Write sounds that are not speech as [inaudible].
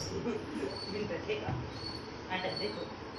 [laughs] bill बैठेगा आटा देखो